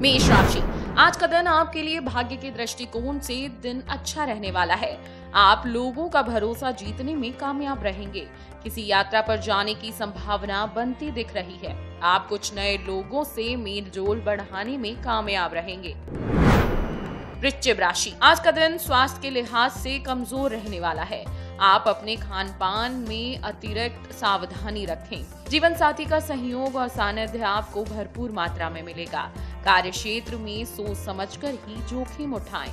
मेष राशि आज का दिन आपके लिए भाग्य के दृष्टिकोण से दिन अच्छा रहने वाला है। आप लोगों का भरोसा जीतने में कामयाब रहेंगे। किसी यात्रा पर जाने की संभावना बनती दिख रही है। आप कुछ नए लोगों से मेल जोल बढ़ाने में कामयाब रहेंगे। वृश्चिक राशि। आज का दिन स्वास्थ्य के लिहाज से कमज़ोर रहने वाला है। आप अपने खान पान में अतिरिक्त सावधानी रखें। जीवन साथी का सहयोग और सानिध्य आपको भरपूर मात्रा में मिलेगा। कार्य क्षेत्र में सोच समझकर ही जोखिम उठाएँ।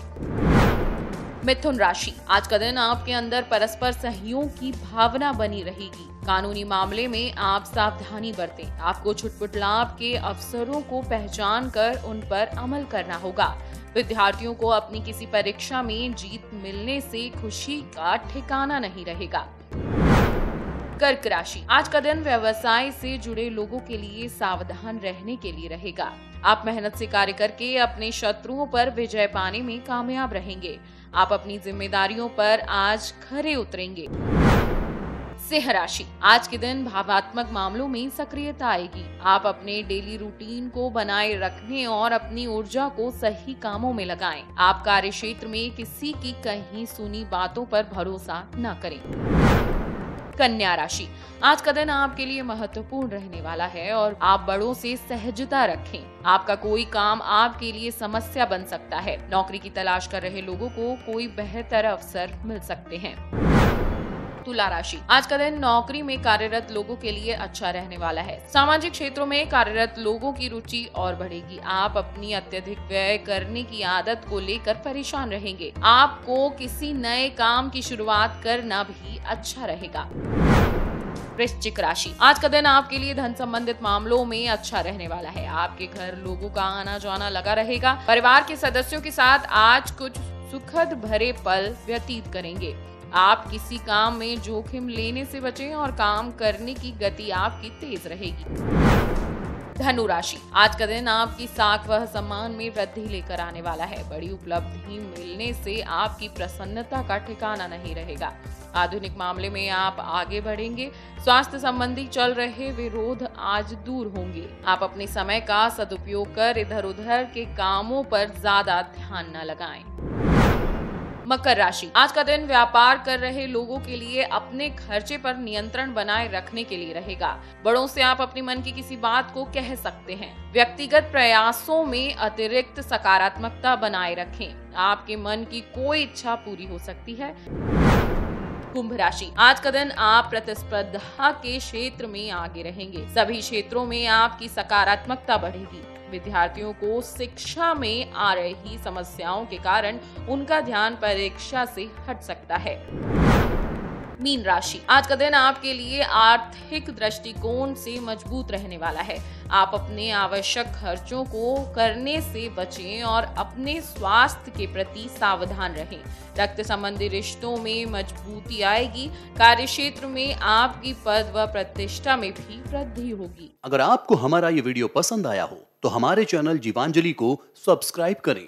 मिथुन राशि, आज का दिन आपके अंदर परस्पर सहयोग की भावना बनी रहेगी। कानूनी मामले में आप सावधानी बरतें। आपको छुटपुट लाभ के अवसरों को पहचान कर उन पर अमल करना होगा। विद्यार्थियों को अपनी किसी परीक्षा में जीत मिलने से खुशी का ठिकाना नहीं रहेगा। कर्क राशि। आज का दिन व्यवसाय से जुड़े लोगों के लिए सावधान रहने के लिए रहेगा। आप मेहनत से कार्य करके अपने शत्रुओं पर विजय पाने में कामयाब रहेंगे। आप अपनी जिम्मेदारियों पर आज खरे उतरेंगे। सिंह राशि। आज के दिन भावात्मक मामलों में सक्रियता आएगी। आप अपने डेली रूटीन को बनाए रखने और अपनी ऊर्जा को सही कामों में लगाएँ। आप कार्य क्षेत्र में किसी की कहीं सुनी बातों पर भरोसा न करें। कन्या राशि। आज का दिन आपके लिए महत्वपूर्ण रहने वाला है और आप बड़ों से सहजता रखें। आपका कोई काम आपके लिए समस्या बन सकता है। नौकरी की तलाश कर रहे लोगों को कोई बेहतर अवसर मिल सकते हैं। तुला राशि। आज का दिन नौकरी में कार्यरत लोगों के लिए अच्छा रहने वाला है। सामाजिक क्षेत्रों में कार्यरत लोगों की रुचि और बढ़ेगी। आप अपनी अत्यधिक व्यय करने की आदत को लेकर परेशान रहेंगे। आपको किसी नए काम की शुरुआत करना भी अच्छा रहेगा। वृश्चिक राशि। आज का दिन आपके लिए धन संबंधित मामलों में अच्छा रहने वाला है। आपके घर लोगों का आना जाना लगा रहेगा। परिवार के सदस्यों के साथ आज कुछ सुखद भरे पल व्यतीत करेंगे। आप किसी काम में जोखिम लेने से बचें और काम करने की गति आपकी तेज रहेगी। धनु राशि। आज का दिन आपकी साख व सम्मान में वृद्धि लेकर आने वाला है। बड़ी उपलब्धि मिलने से आपकी प्रसन्नता का ठिकाना नहीं रहेगा। आधुनिक मामले में आप आगे बढ़ेंगे। स्वास्थ्य संबंधी चल रहे विरोध आज दूर होंगे। आप अपने समय का सदुपयोग कर इधर उधर के कामों पर ज़्यादा ध्यान न लगाएँ। मकर राशि। आज का दिन व्यापार कर रहे लोगों के लिए अपने खर्चे पर नियंत्रण बनाए रखने के लिए रहेगा। बड़ों से आप अपने मन की किसी बात को कह सकते हैं। व्यक्तिगत प्रयासों में अतिरिक्त सकारात्मकता बनाए रखें। आपके मन की कोई इच्छा पूरी हो सकती है। कुंभ राशि। आज का दिन आप प्रतिस्पर्धा के क्षेत्र में आगे रहेंगे। सभी क्षेत्रों में आपकी सकारात्मकता बढ़ेगी। विद्यार्थियों को शिक्षा में आ रही समस्याओं के कारण उनका ध्यान परीक्षा से हट सकता है। मीन राशि। आज का दिन आपके लिए आर्थिक दृष्टिकोण से मज़बूत रहने वाला है। आप अपने आवश्यक खर्चों को करने से बचें और अपने स्वास्थ्य के प्रति सावधान रहें। रक्त संबंधी रिश्तों में मजबूती आएगी। कार्य क्षेत्र में आपकी पद व प्रतिष्ठा में भी वृद्धि होगी। अगर आपको हमारा ये वीडियो पसंद आया हो तो हमारे चैनल जीवांजलि को सब्सक्राइब करें।